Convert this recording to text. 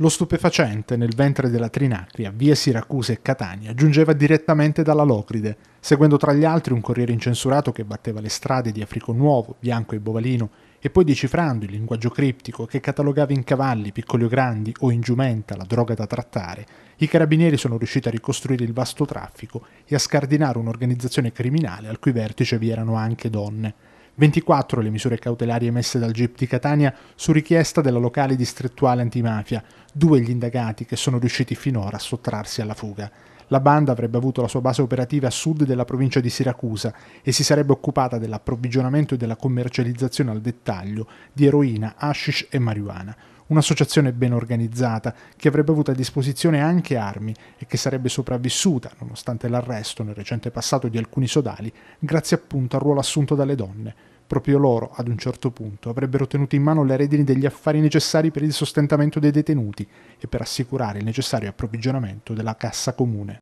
Lo stupefacente nel ventre della Trinacria, via Siracusa e Catania, giungeva direttamente dalla Locride, seguendo tra gli altri un corriere incensurato che batteva le strade di Africo Nuovo, Bianco e Bovalino, e poi decifrando il linguaggio criptico che catalogava in cavalli, piccoli o grandi, o in giumenta la droga da trattare, i carabinieri sono riusciti a ricostruire il vasto traffico e a scardinare un'organizzazione criminale al cui vertice vi erano anche donne. 24 le misure cautelari emesse dal GIP di Catania su richiesta della locale distrettuale antimafia, due gli indagati che sono riusciti finora a sottrarsi alla fuga. La banda avrebbe avuto la sua base operativa a sud della provincia di Siracusa e si sarebbe occupata dell'approvvigionamento e della commercializzazione al dettaglio di eroina, hashish e marijuana. Un'associazione ben organizzata che avrebbe avuto a disposizione anche armi e che sarebbe sopravvissuta, nonostante l'arresto nel recente passato di alcuni sodali, grazie appunto al ruolo assunto dalle donne. Proprio loro, ad un certo punto, avrebbero tenuto in mano le redini degli affari necessari per il sostentamento dei detenuti e per assicurare il necessario approvvigionamento della cassa comune.